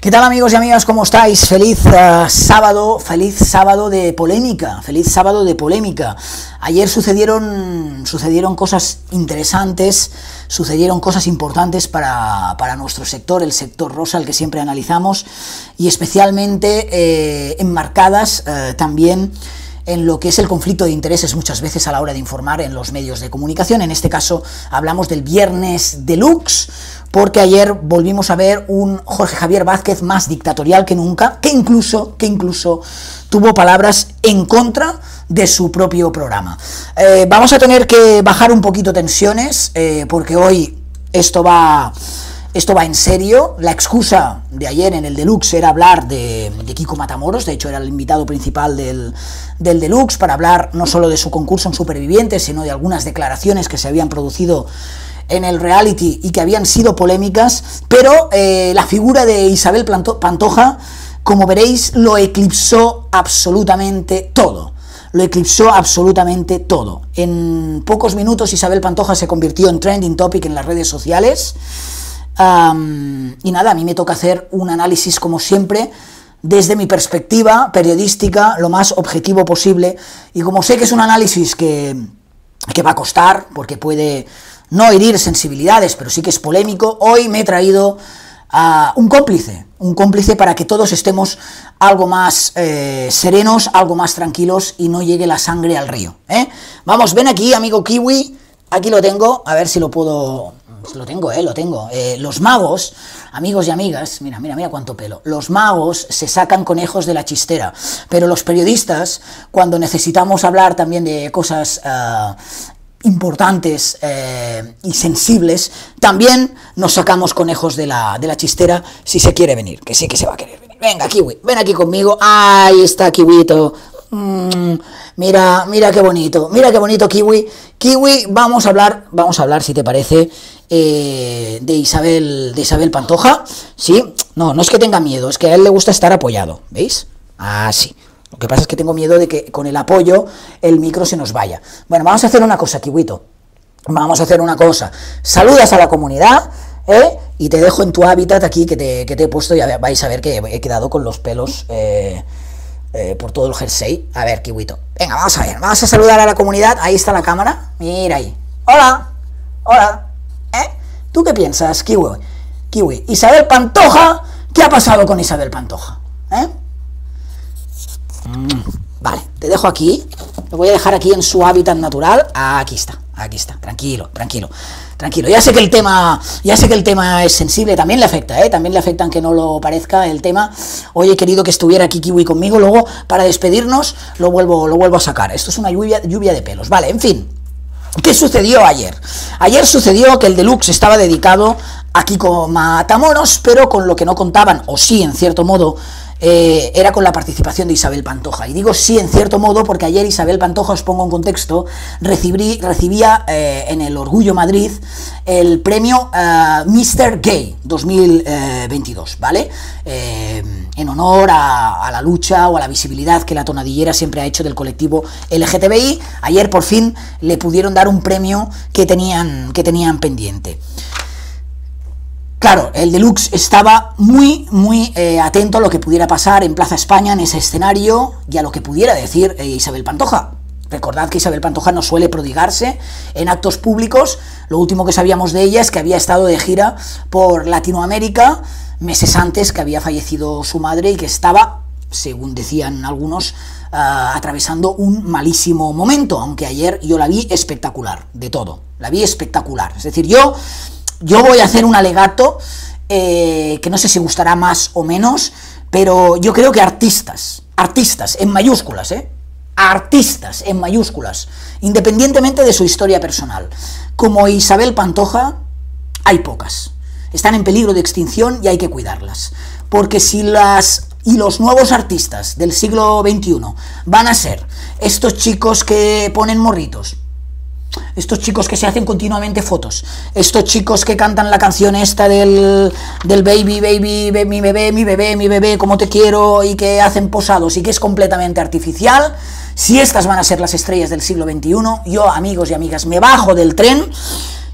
¿Qué tal amigos y amigas? ¿Cómo estáis? Feliz uh, sábado, feliz sábado de polémica, feliz sábado de polémica. Ayer sucedieron, sucedieron cosas interesantes, sucedieron cosas importantes para, para nuestro sector, el sector rosa, el que siempre analizamos, y especialmente eh, enmarcadas eh, también en lo que es el conflicto de intereses muchas veces a la hora de informar en los medios de comunicación. En este caso hablamos del viernes deluxe, porque ayer volvimos a ver un Jorge Javier Vázquez más dictatorial que nunca, que incluso, que incluso tuvo palabras en contra de su propio programa. Eh, vamos a tener que bajar un poquito tensiones, eh, porque hoy esto va esto va en serio. La excusa de ayer en el Deluxe era hablar de, Kiko Matamoros, de hecho era el invitado principal del, del, Deluxe para hablar no solo de su concurso en Supervivientes, sino de algunas declaraciones que se habían producido en el reality y que habían sido polémicas, pero eh, la figura de Isabel Pantoja, como veréis, lo eclipsó absolutamente todo lo eclipsó absolutamente todo. En pocos minutos Isabel Pantoja se convirtió en trending topic en las redes sociales y nada, a mí me toca hacer un análisis, como siempre, desde mi perspectiva periodística, lo más objetivo posible. Y como sé que es un análisis que, que va a costar, porque puede no herir sensibilidades, pero sí que es polémico, hoy me he traído a un cómplice, un cómplice para que todos estemos algo más eh, serenos, algo más tranquilos y no llegue la sangre al río. ¿eh? Vamos, ven aquí, amigo Kiwi, aquí lo tengo, a ver si lo puedo lo tengo, eh, lo tengo. Eh, los magos, amigos y amigas, mira, mira, mira cuánto pelo. Los magos se sacan conejos de la chistera, pero los periodistas, cuando necesitamos hablar también de cosas ah, importantes eh, y sensibles, también nos sacamos conejos de la, de la chistera si se quiere venir, que sí que se va a querer venir. Venga, Kiwi, ven aquí conmigo. Ahí está, Kiwito. Mm, mira, mira qué bonito, mira qué bonito Kiwi. Kiwi, vamos a hablar, vamos a hablar, si te parece, eh, de Isabel, de Isabel Pantoja. Sí, no, no es que tenga miedo, es que a él le gusta estar apoyado, ¿veis? Ah, sí. Lo que pasa es que tengo miedo de que con el apoyo el micro se nos vaya. Bueno, vamos a hacer una cosa, Kiwito. Vamos a hacer una cosa. Saludas a la comunidad, ¿eh? Y te dejo en tu hábitat aquí que te, que te he puesto. Ya vais a ver que he quedado con los pelos eh, eh, por todo el jersey. A ver, Kiwito. Venga, vamos a ver. Vamos a saludar a la comunidad. Ahí está la cámara. Mira ahí. Hola. Hola. ¿Tú qué piensas, Kiwi? Kiwi. Isabel Pantoja, ¿qué ha pasado con Isabel Pantoja? ¿Eh? Mm, vale, te dejo aquí. Lo voy a dejar aquí en su hábitat natural. Aquí está, aquí está. Tranquilo, tranquilo. Tranquilo, ya sé que el tema, ya sé que el tema es sensible, también le afecta, ¿eh? también le afecta aunque no lo parezca el tema. Hoy he querido que estuviera aquí Kiwi conmigo, luego para despedirnos lo vuelvo, lo vuelvo a sacar. Esto es una lluvia, lluvia de pelos. Vale, en fin. ¿Qué sucedió ayer? Ayer sucedió que el deluxe estaba dedicado a Kiko Matamoros, pero con lo que no contaban, o sí, en cierto modo, eh, era con la participación de Isabel Pantoja. Y digo sí, en cierto modo, porque ayer Isabel Pantoja, os pongo en contexto, recibía eh, en el Orgullo Madrid el premio uh, Mr. Gay 2022, ¿vale? en honor a, la lucha o a la visibilidad que la tonadillera siempre ha hecho del colectivo LGTBI. Ayer por fin le pudieron dar un premio que tenían, que tenían pendiente. Claro, el Deluxe estaba muy, muy eh, atento a lo que pudiera pasar en Plaza España, en ese escenario, y a lo que pudiera decir eh, Isabel Pantoja. Recordad que Isabel Pantoja no suele prodigarse en actos públicos. Lo último que sabíamos de ella es que había estado de gira por Latinoamérica meses antes que había fallecido su madre y que estaba, según decían algunos, ah, atravesando un malísimo momento, aunque ayer yo la vi espectacular, de todo, la vi espectacular. Es decir, yo yo voy a hacer un alegato eh, que no sé si gustará más o menos, pero yo creo que artistas, artistas en mayúsculas, ¿eh? Artistas en mayúsculas, independientemente de su historia personal, como Isabel Pantoja, hay pocas. Están en peligro de extinción y hay que cuidarlas. Porque si las y los nuevos artistas del siglo XXI van a ser estos chicos que ponen morritos, estos chicos que se hacen continuamente fotos, estos chicos que cantan la canción esta del, del baby, baby, mi bebé, mi bebé, mi bebé, como te quiero, y que hacen posados y que es completamente artificial, si estas van a ser las estrellas del siglo XXI, yo, amigos y amigas, me bajo del tren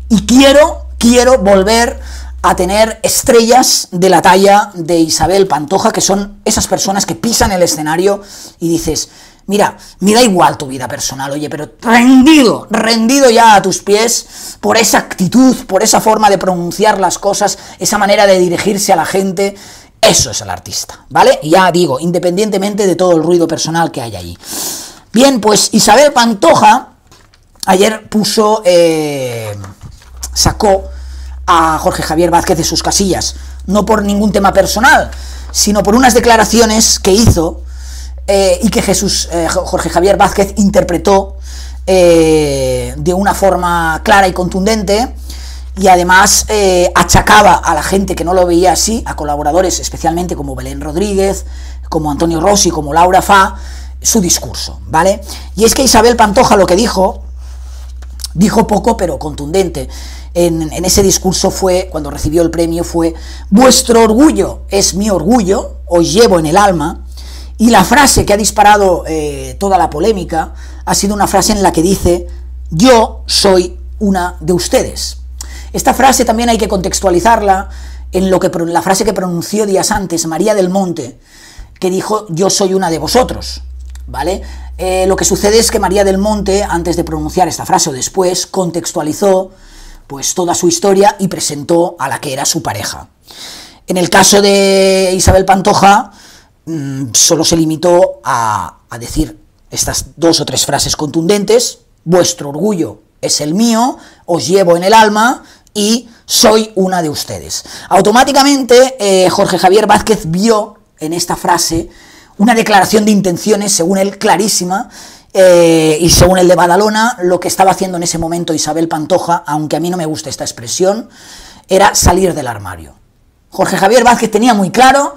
y quiero, quiero volver a tener estrellas de la talla de Isabel Pantoja, que son esas personas que pisan el escenario y dices, mira, me da igual tu vida personal, oye, pero rendido, rendido ya a tus pies por esa actitud, por esa forma de pronunciar las cosas, esa manera de dirigirse a la gente, eso es el artista, ¿vale? Y ya digo, independientemente de todo el ruido personal que hay allí. Bien, pues Isabel Pantoja ayer puso, eh, sacó a Jorge Javier Vázquez de sus casillas, no por ningún tema personal, sino por unas declaraciones que hizo eh, y que Jesús, eh, Jorge Javier Vázquez interpretó eh, de una forma clara y contundente y además achacaba a la gente que no lo veía así, a colaboradores especialmente como Belén Rodríguez, como Antonio Rossi, como Laura Fa, su discurso, ¿vale? Y es que Isabel Pantoja lo que dijo, dijo poco pero contundente en, ese discurso fue, cuando recibió el premio, fue, vuestro orgullo es mi orgullo, os llevo en el alma, y la frase que ha disparado eh, toda la polémica ha sido una frase en la que dice, yo soy una de ustedes. Esta frase también hay que contextualizarla en lo que la frase que pronunció días antes María del Monte, que dijo yo soy una de vosotros, ¿vale? Eh, lo que sucede es que María del Monte, antes de pronunciar esta frase o después, contextualizó pues toda su historia y presentó a la que era su pareja. En el caso de Isabel Pantoja, mm, solo se limitó a, a decir estas dos o tres frases contundentes, vuestro orgullo es el mío, os llevo en el alma y soy una de ustedes. Automáticamente eh, Jorge Javier Vázquez vio en esta frase una declaración de intenciones, según él, clarísima, eh, y según el de Badalona, lo que estaba haciendo en ese momento Isabel Pantoja, aunque a mí no me gusta esta expresión, era salir del armario. Jorge Javier Vázquez tenía muy claro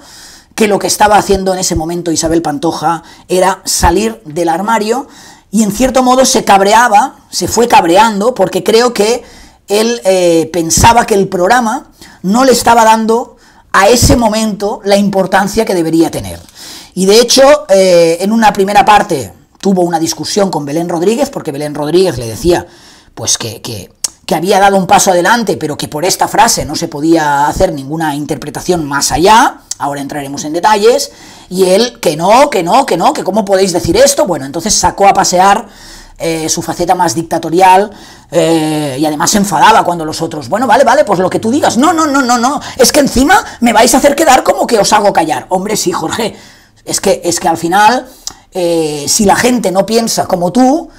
que lo que estaba haciendo en ese momento Isabel Pantoja era salir del armario y en cierto modo se cabreaba, se fue cabreando, porque creo que él eh, pensaba que el programa no le estaba dando a ese momento la importancia que debería tener. Y de hecho, eh, en una primera parte tuvo una discusión con Belén Rodríguez, porque Belén Rodríguez le decía pues que, que, había dado un paso adelante, pero que por esta frase no se podía hacer ninguna interpretación más allá, ahora entraremos en detalles, y él que no, que no, que no, que cómo podéis decir esto, bueno, entonces sacó a pasear eh, su faceta más dictatorial eh, y además se enfadaba cuando los otros, bueno, vale, vale, pues lo que tú digas, no, no, no, no, no, es que encima me vais a hacer quedar como que os hago callar, hombre, sí, Jorge, es que, es que al final eh, si la gente no piensa como tú,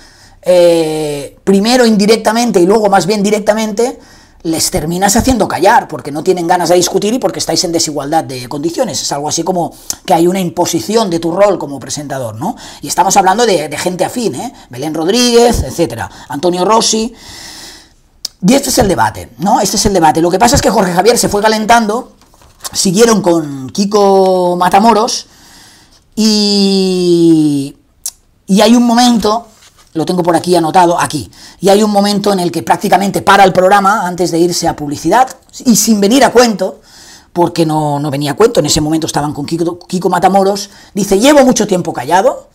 primero indirectamente y luego más bien directamente, les terminas haciendo callar, porque no tienen ganas de discutir y porque estáis en desigualdad de condiciones. Es algo así como que hay una imposición de tu rol como presentador, ¿no? Y estamos hablando de, gente afín, ¿eh? Belén Rodríguez, etcétera, Antonio Rossi. Y este es el debate, ¿no? Este es el debate. Lo que pasa es que Jorge Javier se fue calentando, siguieron con Kiko Matamoros, y, hay un momento, lo tengo por aquí anotado, aquí, y hay un momento en el que prácticamente para el programa antes de irse a publicidad y sin venir a cuento, porque no, venía a cuento, en ese momento estaban con Kiko, Matamoros, dice, llevo mucho tiempo callado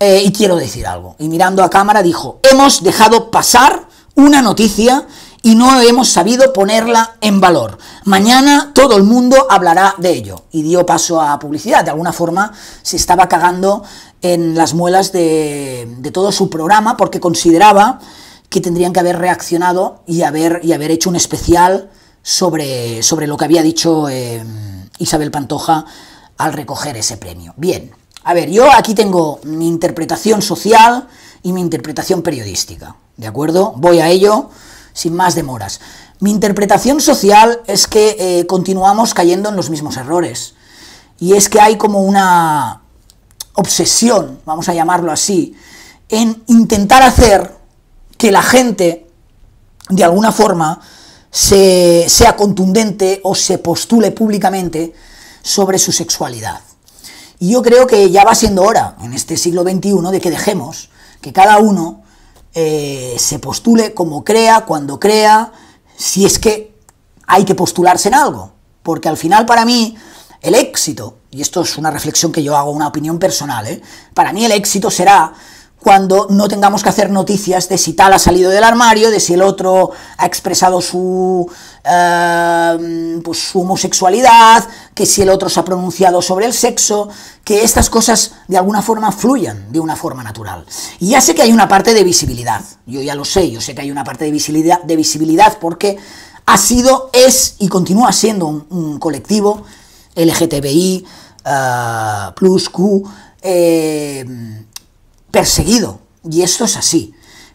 eh, y quiero decir algo. Y mirando a cámara dijo, hemos dejado pasar una noticia y no hemos sabido ponerla en valor. Mañana todo el mundo hablará de ello. Y dio paso a publicidad. De alguna forma se estaba cagando en las muelas de, todo su programa porque consideraba que tendrían que haber reaccionado y haber, y haber hecho un especial sobre, sobre lo que había dicho eh, Isabel Pantoja al recoger ese premio. Bien, a ver, yo aquí tengo mi interpretación social y mi interpretación periodística, ¿de acuerdo? Voy a ello sin más demoras. Mi interpretación social es que eh, continuamos cayendo en los mismos errores. Y es que hay como una obsesión, vamos a llamarlo así, en intentar hacer que la gente, de alguna forma, se, sea contundente o se postule públicamente sobre su sexualidad. Y yo creo que ya va siendo hora, en este siglo XXI, de que dejemos que cada uno eh, se postule como crea, cuando crea, si es que hay que postularse en algo. Porque al final para mí el éxito, y esto es una reflexión que yo hago, una opinión personal, ¿eh? para mí el éxito será cuando no tengamos que hacer noticias de si tal ha salido del armario, de si el otro ha expresado su, eh, pues, su homosexualidad, que si el otro se ha pronunciado sobre el sexo, que estas cosas de alguna forma fluyan de una forma natural. Y ya sé que hay una parte de visibilidad, yo ya lo sé, yo sé que hay una parte de visibilidad, de visibilidad porque ha sido, es y continúa siendo un, colectivo LGTBI, eh, plus Q, eh, perseguido, y esto es así.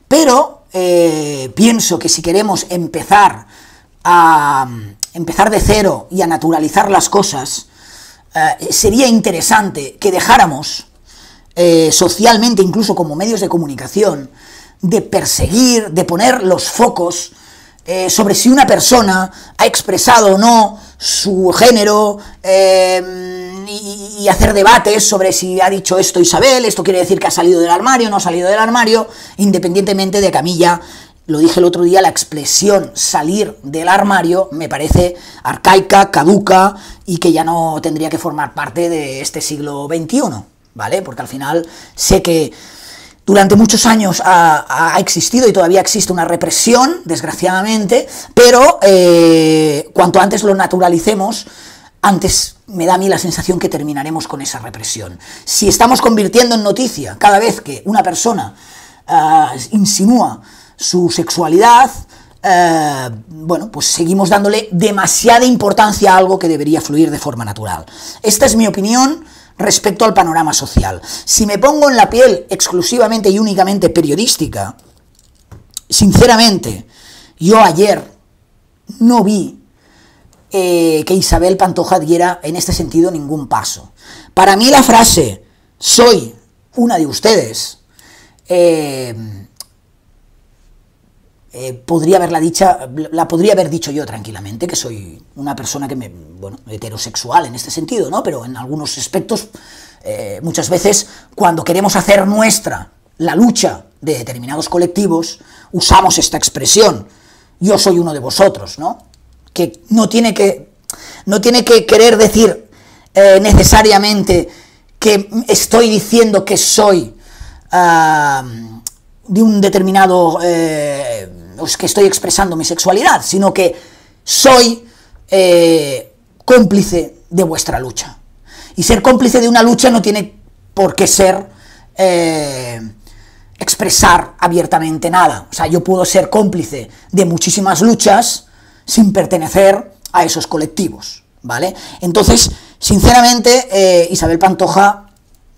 Pero eh, pienso que si queremos empezar a empezar de cero y a naturalizar las cosas, eh, sería interesante que dejáramos socialmente, incluso como medios de comunicación, de perseguir, de poner los focos sobre si una persona ha expresado o no su género, y, hacer debates sobre si ha dicho esto Isabel, esto quiere decir que ha salido del armario, no ha salido del armario, independientemente de Camilla lo dije el otro día, la expresión salir del armario me parece arcaica, caduca y que ya no tendría que formar parte de este siglo XXI, ¿vale? Porque al final sé que durante muchos años ha, existido y todavía existe una represión, desgraciadamente, pero eh, cuanto antes lo naturalicemos, antes me da a mí la sensación que terminaremos con esa represión. Si estamos convirtiendo en noticia cada vez que una persona uh, insinúa su sexualidad, uh, bueno, pues seguimos dándole demasiada importancia a algo que debería fluir de forma natural. Esta es mi opinión respecto al panorama social. Si me pongo en la piel exclusivamente y únicamente periodística, sinceramente, yo ayer no vi eh, que Isabel Pantoja diera en este sentido ningún paso. Para mí la frase, soy una de ustedes, eh, eh, podría haberla dicha, la podría haber dicho yo tranquilamente, que soy una persona que me, bueno, heterosexual en este sentido, ¿no? Pero en algunos aspectos, muchas veces, cuando queremos hacer nuestra la lucha de determinados colectivos, usamos esta expresión, yo soy uno de vosotros, ¿no? que no tiene que, no tiene que querer decir eh, necesariamente que estoy diciendo que soy ah, de un determinado, eh, que estoy expresando mi sexualidad, sino que soy eh, cómplice de vuestra lucha. Y ser cómplice de una lucha no tiene por qué ser expresar abiertamente nada. O sea, yo puedo ser cómplice de muchísimas luchas, sin pertenecer a esos colectivos, ¿vale? Entonces, sinceramente, eh, Isabel Pantoja,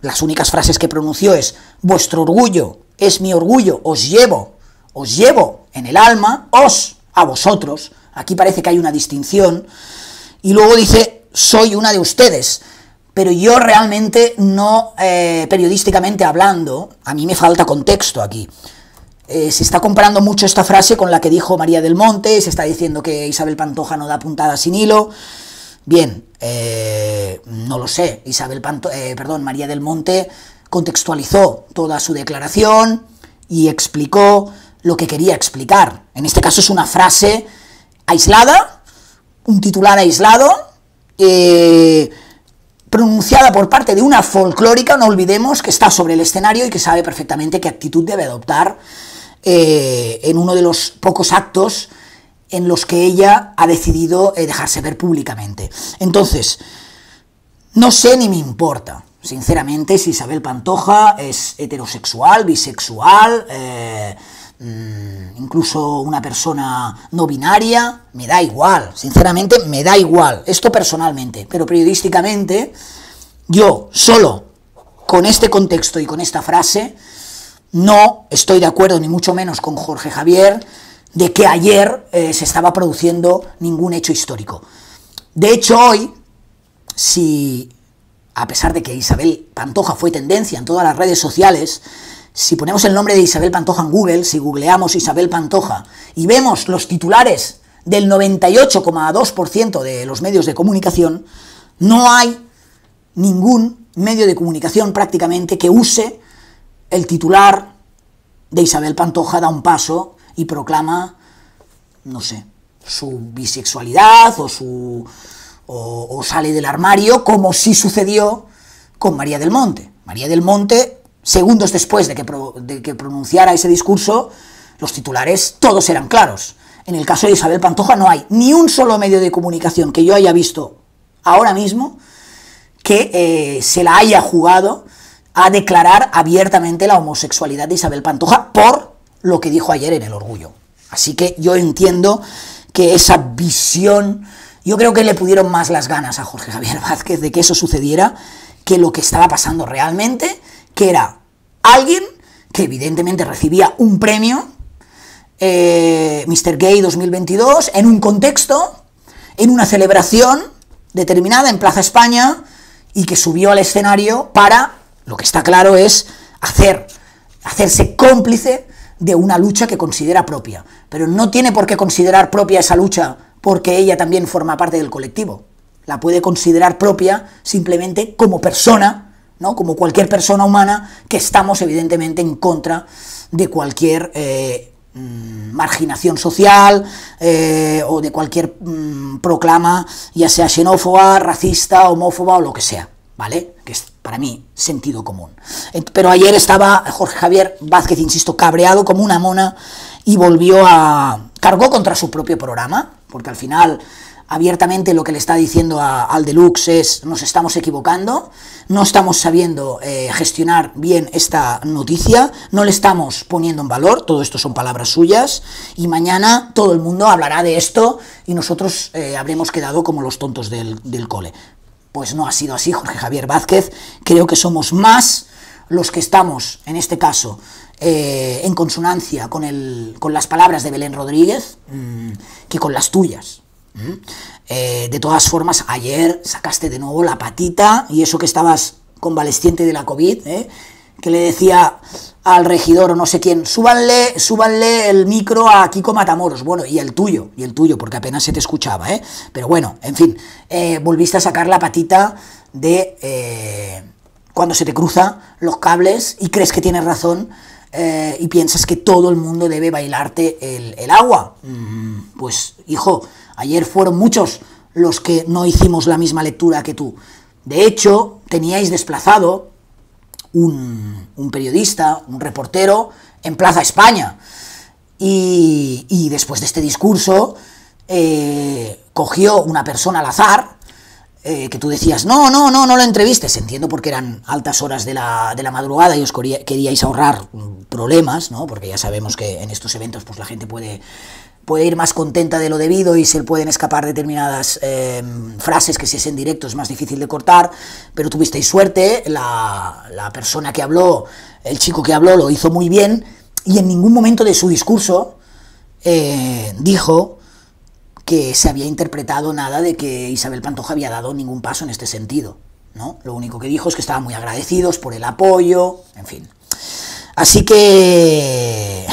las únicas frases que pronunció es, vuestro orgullo es mi orgullo, os llevo, os llevo en el alma, os, a vosotros, aquí parece que hay una distinción, y luego dice, soy una de ustedes, pero yo realmente no, eh, periodísticamente hablando, a mí me falta contexto aquí. Eh, se está comparando mucho esta frase con la que dijo María del Monte, se está diciendo que Isabel Pantoja no da puntada sin hilo. Bien, eh, no lo sé, Isabel Panto perdón, María del Monte contextualizó toda su declaración y explicó lo que quería explicar. En este caso es una frase aislada, un titular aislado, pronunciada por parte de una folclórica, no olvidemos, que está sobre el escenario y que sabe perfectamente qué actitud debe adoptar eh, en uno de los pocos actos en los que ella ha decidido eh, dejarse ver públicamente. Entonces, no sé ni me importa, sinceramente, si Isabel Pantoja es heterosexual, bisexual, eh, incluso una persona no binaria, me da igual, sinceramente me da igual, esto personalmente, pero periodísticamente, yo solo con este contexto y con esta frase, no estoy de acuerdo, ni mucho menos con Jorge Javier, de que ayer eh, se estaba produciendo ningún hecho histórico. De hecho, hoy, si, a pesar de que Isabel Pantoja fue tendencia en todas las redes sociales, si ponemos el nombre de Isabel Pantoja en Google, si googleamos Isabel Pantoja y vemos los titulares del 98,2% de los medios de comunicación, no hay ningún medio de comunicación prácticamente que use el titular de Isabel Pantoja da un paso y proclama, no sé, su bisexualidad o, su, o, sale del armario, como si sucedió con María del Monte. María del Monte segundos después de que, pronunciara ese discurso, los titulares todos eran claros. En el caso de Isabel Pantoja no hay ni un solo medio de comunicación que yo haya visto ahora mismo que eh, se la haya jugado a declarar abiertamente la homosexualidad de Isabel Pantoja por lo que dijo ayer en el orgullo. Así que yo entiendo que esa visión, yo creo que le pudieron más las ganas a Jorge Javier Vázquez de que eso sucediera que lo que estaba pasando realmente, que era alguien que evidentemente recibía un premio, eh, Mr. Gay 2022, en un contexto, en una celebración determinada en Plaza España, y que subió al escenario para, lo que está claro es, hacer, hacerse cómplice de una lucha que considera propia. Pero no tiene por qué considerar propia esa lucha porque ella también forma parte del colectivo. La puede considerar propia simplemente como persona, ¿no? como cualquier persona humana, que estamos evidentemente en contra de cualquier eh, mm, marginación social eh, o de cualquier mm, proclama, ya sea xenófoba, racista, homófoba o lo que sea, ¿vale? Que es para mí sentido común. Pero ayer estaba Jorge Javier Vázquez, insisto, cabreado como una mona y volvió a... cargó contra su propio programa, porque al final abiertamente lo que le está diciendo al Deluxe es nos estamos equivocando, no estamos sabiendo eh, gestionar bien esta noticia, no le estamos poniendo en valor, todo esto son palabras suyas, y mañana todo el mundo hablará de esto y nosotros eh, habremos quedado como los tontos del, del cole. Pues no ha sido así, Jorge Javier Vázquez, creo que somos más los que estamos, en este caso, eh, en consonancia con, el, con, las palabras de Belén Rodríguez mmm, que con las tuyas. Eh, de todas formas, ayer sacaste de nuevo la patita y eso que estabas convaleciente de la COVID, ¿eh? que le decía al regidor o no sé quién, súbanle, súbanle el micro a Kiko Matamoros, bueno, y el tuyo, y el tuyo, porque apenas se te escuchaba, ¿eh? Pero bueno, en fin, eh, volviste a sacar la patita de eh, cuando se te cruza los cables y crees que tienes razón y piensas que todo el mundo debe bailarte el, el agua. Mm, pues, hijo, Ayer fueron muchos los que no hicimos la misma lectura que tú. De hecho, teníais desplazado un, periodista, un reportero, en Plaza España. Y, y después de este discurso, eh, cogió una persona al azar, eh, que tú decías, no, no, no, no lo entrevistes, entiendo porque eran altas horas de la, de la madrugada y os queríais ahorrar problemas, ¿no? porque ya sabemos que en estos eventos pues, la gente puede puede ir más contenta de lo debido y se pueden escapar determinadas eh, frases que si es en directo es más difícil de cortar, pero tuvisteis suerte, la, la, persona que habló, el chico que habló lo hizo muy bien y en ningún momento de su discurso eh, dijo que se había interpretado nada de que Isabel Pantoja había dado ningún paso en este sentido. ¿no? Lo único que dijo es que estaban muy agradecidos por el apoyo, en fin. Así que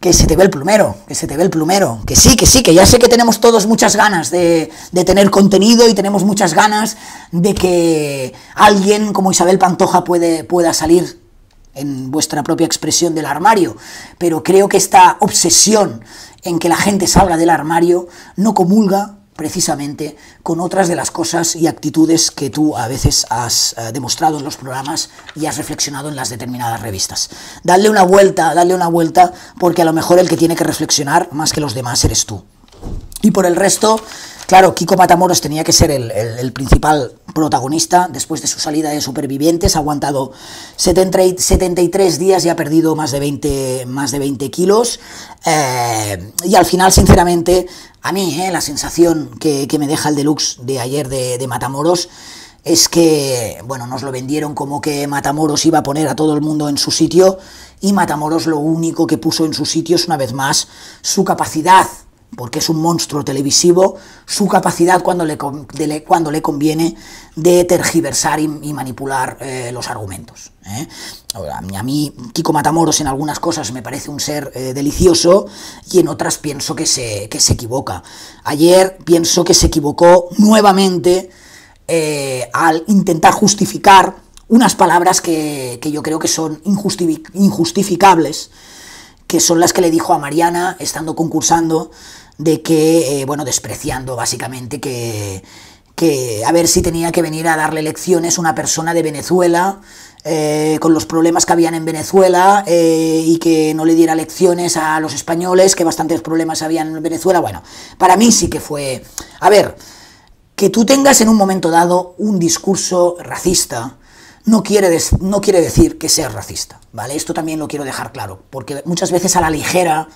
que se te ve el plumero, que se te ve el plumero, que sí, que sí, que ya sé que tenemos todos muchas ganas de, de, tener contenido y tenemos muchas ganas de que alguien como Isabel Pantoja puede, pueda salir en vuestra propia expresión del armario, pero creo que esta obsesión en que la gente salga del armario no comulga precisamente con otras de las cosas y actitudes que tú a veces has eh, demostrado en los programas y has reflexionado en las determinadas revistas. Dale una vuelta, dale una vuelta, porque a lo mejor el que tiene que reflexionar más que los demás eres tú. Y por el resto, claro, Kiko Matamoros tenía que ser el, el, principal protagonista después de su salida de Supervivientes, ha aguantado 70, 73 días y ha perdido más de 20, más de 20 kilos. Eh, y al final, sinceramente, a mí eh, la sensación que, que, me deja el deluxe de ayer de, de Matamoros es que, bueno, nos lo vendieron como que Matamoros iba a poner a todo el mundo en su sitio y Matamoros lo único que puso en su sitio es una vez más su capacidad porque es un monstruo televisivo, su capacidad cuando le, cuando le conviene de tergiversar y, manipular eh, los argumentos. ¿eh? A mí, Kiko Matamoros en algunas cosas me parece un ser eh, delicioso y en otras pienso que se, que se equivoca. Ayer pienso que se equivocó nuevamente al intentar justificar unas palabras que, que yo creo que son injustific injustificables, que son las que le dijo a Mariana estando concursando, de que, eh, bueno, despreciando básicamente que, que a ver si tenía que venir a darle lecciones una persona de Venezuela, eh, con los problemas que habían en Venezuela eh, y que no le diera lecciones a los españoles, que bastantes problemas habían en Venezuela. Bueno, para mí sí que fue... A ver, que tú tengas en un momento dado un discurso racista, no quiere, no quiere decir que seas racista, ¿vale? Esto también lo quiero dejar claro, porque muchas veces a la ligera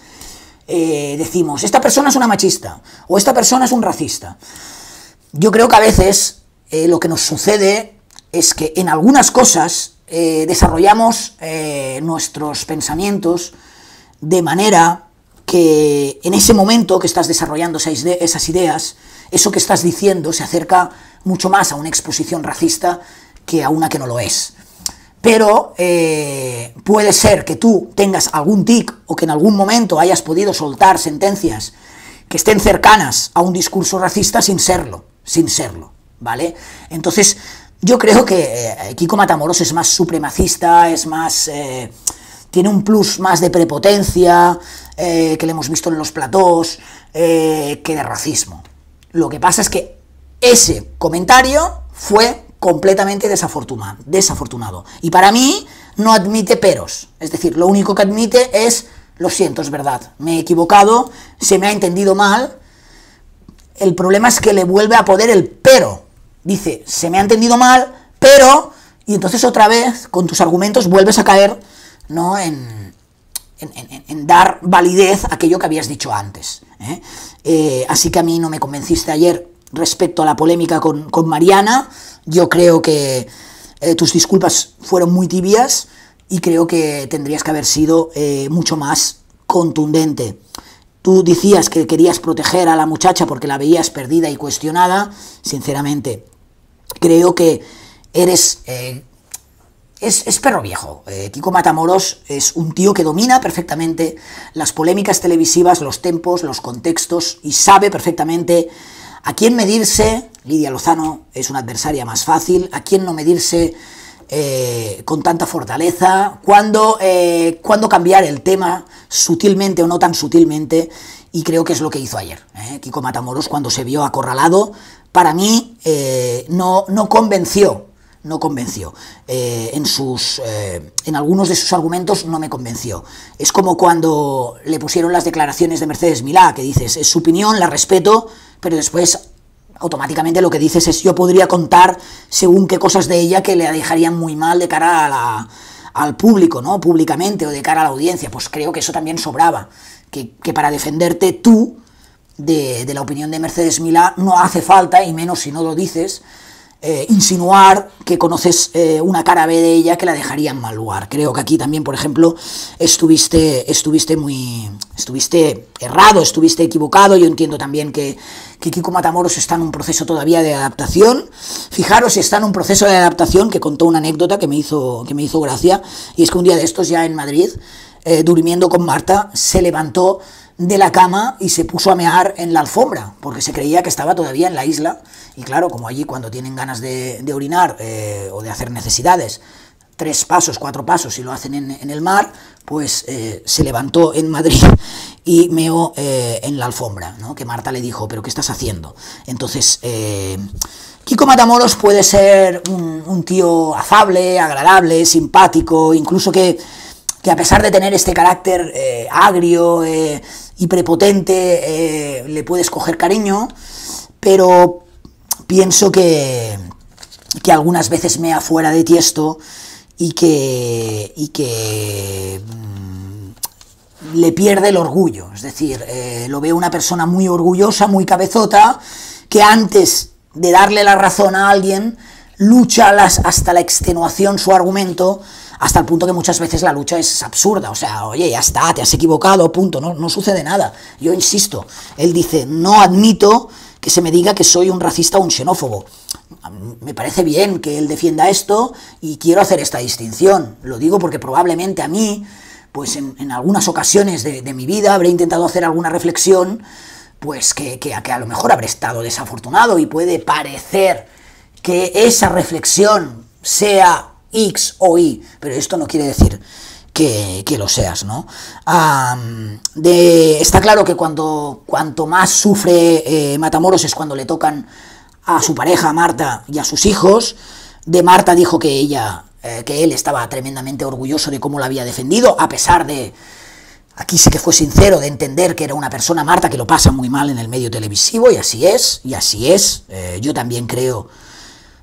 eh, decimos, esta persona es una machista, o esta persona es un racista. Yo creo que a veces eh, lo que nos sucede es que en algunas cosas eh, desarrollamos nuestros pensamientos de manera que en ese momento que estás desarrollando esas ideas, eso que estás diciendo se acerca mucho más a una exposición racista que a una que no lo es. Pero puede ser que tú tengas algún tic o que en algún momento hayas podido soltar sentencias que estén cercanas a un discurso racista sin serlo sin serlo, ¿vale? Entonces, yo creo que eh, Kiko Matamoros es más supremacista, es más... Eh, tiene un plus más de prepotencia, eh, que le hemos visto en los platós, que de racismo. Lo que pasa es que ese comentario fue completamente desafortunado, desafortunado. Y para mí no admite peros. Es decir, lo único que admite es, lo siento, es verdad, me he equivocado, se me ha entendido mal, el problema es que le vuelve a poder el pero. Dice, se me ha entendido mal, pero, y entonces otra vez, con tus argumentos, vuelves a caer ¿no? en, en, dar validez a aquello que habías dicho antes. ¿eh? Eh, así que a mí no me convenciste ayer respecto a la polémica con, Mariana. Yo creo que eh, tus disculpas fueron muy tibias y creo que tendrías que haber sido mucho más contundente. Tú decías que querías proteger a la muchacha porque la veías perdida y cuestionada. Sinceramente, creo que eres... Eh, es, perro viejo. Eh, Kiko Matamoros es un tío que domina perfectamente las polémicas televisivas, los tempos, los contextos y sabe perfectamente a quién medirse. Lidia Lozano es una adversaria más fácil, a quién no medirse eh, con tanta fortaleza, cuándo, eh, cambiar el tema sutilmente o no tan sutilmente, y creo que es lo que hizo ayer. ¿eh? Kiko Matamoros cuando se vio acorralado, para mí no, no convenció, no convenció. en, sus, en algunos de sus argumentos no me convenció. Es como cuando le pusieron las declaraciones de Mercedes Milá, que dices, es su opinión, la respeto, pero después automáticamente lo que dices es yo podría contar según qué cosas de ella que le dejarían muy mal de cara al público, ¿no? Públicamente o de cara a la audiencia. Pues creo que eso también sobraba. Que, para defenderte tú de, de, la opinión de Mercedes Milá no hace falta, y menos si no lo dices, eh, insinuar que conoces eh, una cara B de ella que la dejaría en mal lugar. Creo que aquí también, por ejemplo, estuviste, estuviste muy. estuviste errado, estuviste equivocado. Yo entiendo también que, que Kiko Matamoros está en un proceso todavía de adaptación. Fijaros, está en un proceso de adaptación que contó una anécdota que me hizo, que me hizo gracia. Y es que un día de estos, ya en Madrid, eh, durmiendo con Marta, se levantó de la cama y se puso a mear en la alfombra, porque se creía que estaba todavía en la isla. Y claro, como allí cuando tienen ganas de, orinar eh, o de hacer necesidades, tres pasos, cuatro pasos y lo hacen en, el mar, pues eh, se levantó en Madrid y meó eh, en la alfombra, ¿no? que Marta le dijo, pero ¿qué estás haciendo? Entonces, Kiko Matamoros puede ser un, un tío afable, agradable, simpático, incluso que que a pesar de tener este carácter eh, agrio eh, y prepotente, eh, le puedes coger cariño, pero pienso que, que algunas veces me afuera de tiesto y que, y que mm, le pierde el orgullo. Es decir, lo veo una persona muy orgullosa, muy cabezota, que antes de darle la razón a alguien, lucha hasta la extenuación su argumento hasta el punto que muchas veces la lucha es absurda, o sea, oye, ya está, te has equivocado, punto, no, no sucede nada. Yo insisto, él dice, no admito que se me diga que soy un racista o un xenófobo. Me parece bien que él defienda esto y quiero hacer esta distinción. Lo digo porque probablemente a mí, pues en, algunas ocasiones de, mi vida habré intentado hacer alguna reflexión, pues que, que, que a lo mejor habré estado desafortunado y puede parecer que esa reflexión sea X o Y, pero esto no quiere decir que, lo seas, ¿no? está claro que cuando, cuanto más sufre eh, Matamoros es cuando le tocan a su pareja Marta y a sus hijos. De Marta dijo que ella, eh, que él estaba tremendamente orgulloso de cómo la había defendido, a pesar de, aquí sí que fue sincero, de entender que era una persona, Marta, que lo pasa muy mal en el medio televisivo, y así es, y así es. Eh, yo también creo,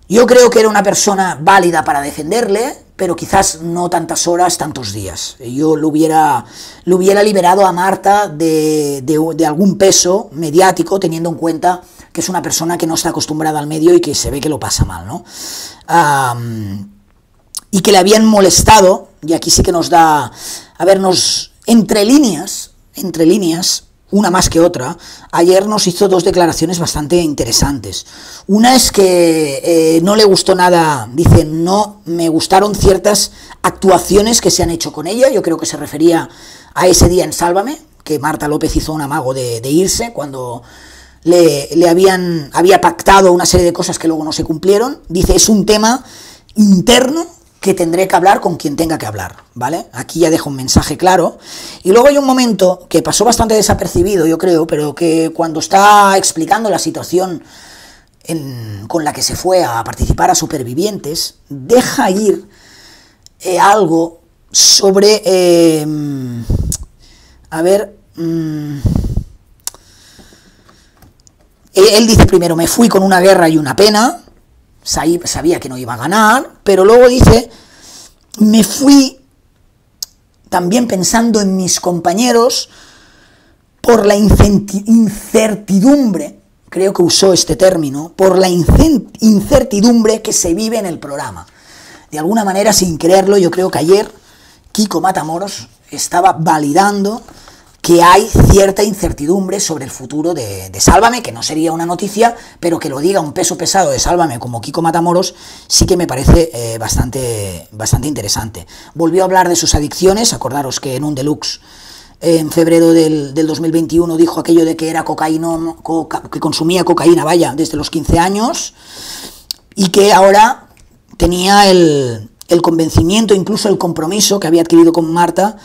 yo creo que era una persona válida para defenderle, pero quizás no tantas horas, tantos días. Yo lo hubiera, lo hubiera liberado a Marta de, de, algún peso mediático, teniendo en cuenta que es una persona que no está acostumbrada al medio y que se ve que lo pasa mal, ¿no? y que le habían molestado, y aquí sí que nos da, a vernos entre líneas, entre líneas, una más que otra, ayer nos hizo dos declaraciones bastante interesantes. Una es que eh, no le gustó nada, dice, no me gustaron ciertas actuaciones que se han hecho con ella, yo creo que se refería a ese día en Sálvame, que Marta López hizo un amago de, irse cuando le, le, habían, había pactado una serie de cosas que luego no se cumplieron. Dice, es un tema interno que tendré que hablar con quien tenga que hablar, ¿vale? Aquí ya dejo un mensaje claro. Y luego hay un momento que pasó bastante desapercibido, yo creo, pero que cuando está explicando la situación con la que se fue a participar a Supervivientes, deja ir eh, algo sobre... Em, a ver... Mm, él dice primero, me fui con una guerra y una pena, sabía que no iba a ganar, pero luego dice, me fui también pensando en mis compañeros por la incertidumbre, creo que usó este término, por la incertidumbre que se vive en el programa. De alguna manera, sin creerlo, yo creo que ayer Kiko Matamoros estaba validando que hay cierta incertidumbre sobre el futuro de, Sálvame, que no sería una noticia, pero que lo diga un peso pesado de Sálvame como Kiko Matamoros, sí que me parece eh, bastante, bastante interesante. Volvió a hablar de sus adicciones, acordaros que en un deluxe en febrero del, 2021 dijo aquello de que era cocaína, que consumía cocaína, vaya, desde los 15 años, y que ahora tenía el, el convencimiento, incluso el compromiso que había adquirido con Marta,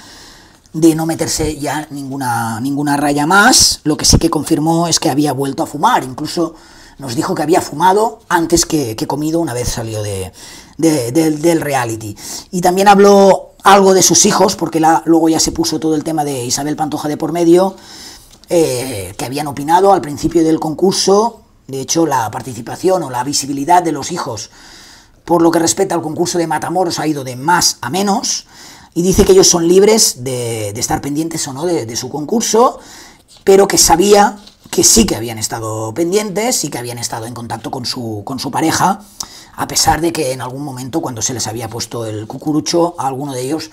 de no meterse ya ninguna, ninguna raya más. Lo que sí que confirmó es que había vuelto a fumar, incluso nos dijo que había fumado antes que, comido una vez salió de, del reality. Y también habló algo de sus hijos, porque luego ya se puso todo el tema de Isabel Pantoja de por medio, eh, que habían opinado al principio del concurso. De hecho, la participación o la visibilidad de los hijos, por lo que respecta al concurso de Matamoros, ha ido de más a menos y dice que ellos son libres de, estar pendientes o no de, su concurso, pero que sabía que sí que habían estado pendientes y que habían estado en contacto con su, con su pareja, a pesar de que en algún momento cuando se les había puesto el cucurucho a alguno de ellos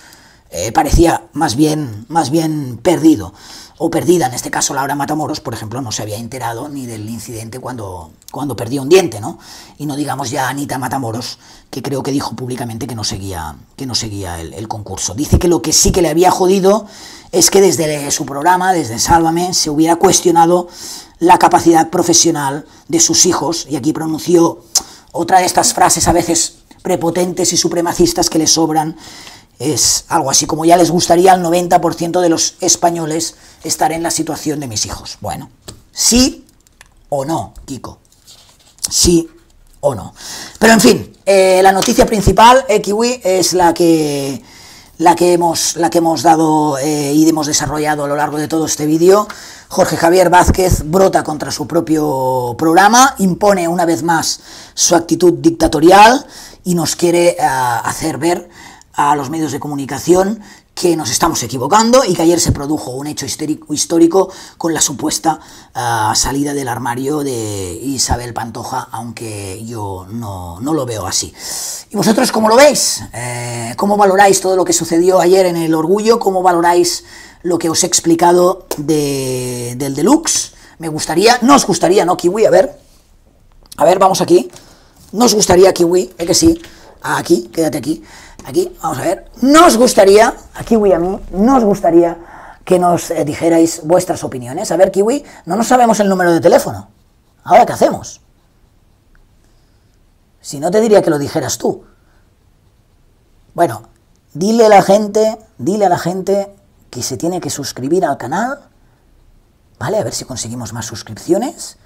eh, parecía más bien, más bien perdido o perdida, en este caso Laura Matamoros, por ejemplo, no se había enterado ni del incidente cuando, cuando perdió un diente, ¿no? Y no digamos ya Anita Matamoros, que creo que dijo públicamente que no seguía, que no seguía el, concurso. Dice que lo que sí que le había jodido es que desde su programa, desde Sálvame, se hubiera cuestionado la capacidad profesional de sus hijos, y aquí pronunció otra de estas frases a veces prepotentes y supremacistas que le sobran es algo así como ya les gustaría al 90% de los españoles estar en la situación de mis hijos. Bueno, sí o no, Kiko. Sí o no. Pero en fin, eh, la noticia principal, eh, Kiwi, es la que, la que, hemos, la que hemos dado eh, y hemos desarrollado a lo largo de todo este vídeo. Jorge Javier Vázquez brota contra su propio programa, impone una vez más su actitud dictatorial y nos quiere hacer ver a los medios de comunicación que nos estamos equivocando y que ayer se produjo un hecho histórico con la supuesta ah, salida del armario de Isabel Pantoja, aunque yo no, lo veo así. ¿Y vosotros cómo lo veis? Eh, ¿Cómo valoráis todo lo que sucedió ayer en el Orgullo? ¿Cómo valoráis lo que os he explicado de, del Deluxe? Me gustaría, nos gustaría, ¿no, Kiwi? A ver, a ver, vamos aquí. Nos gustaría, Kiwi, ¿eh que sí? Aquí, quédate aquí. Aquí, vamos a ver, nos gustaría, a Kiwi y a mí, nos gustaría que nos eh, dijerais vuestras opiniones. A ver, Kiwi, no nos sabemos el número de teléfono. ¿Ahora qué hacemos? Si no te diría que lo dijeras tú. Bueno, dile a la gente, dile a la gente que se tiene que suscribir al canal, ¿vale? A ver si conseguimos más suscripciones.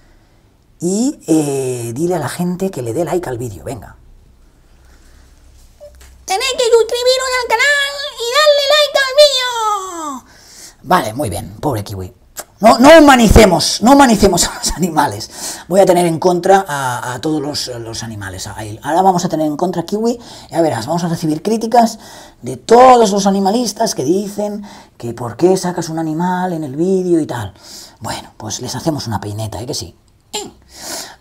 y eh, dile a la gente que le dé like al vídeo, venga. Tenéis que suscribiros al canal y darle like al vídeo. Vale, muy bien, pobre kiwi. No, no humanicemos, no humanicemos a los animales. Voy a tener en contra a, todos los, animales. Ahora vamos a tener en contra a Kiwi. Ya verás, vamos a recibir críticas de todos los animalistas que dicen que por qué sacas un animal en el vídeo y tal. Bueno, pues les hacemos una peineta, ¿eh? Que sí.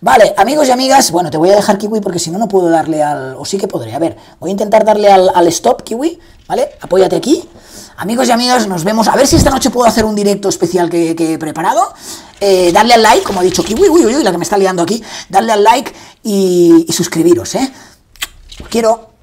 Vale, amigos y amigas, bueno, te voy a dejar Kiwi porque si no, no puedo darle al... O sí que podré, a ver, voy a intentar darle al, al stop, Kiwi, ¿vale? Apóyate aquí. Amigos y amigas, nos vemos. A ver si esta noche puedo hacer un directo especial que, he preparado. Eh, darle al like, como ha dicho Kiwi, uy, uy, uy, la que me está liando aquí. Darle al like y, y suscribiros, ¿eh? Quiero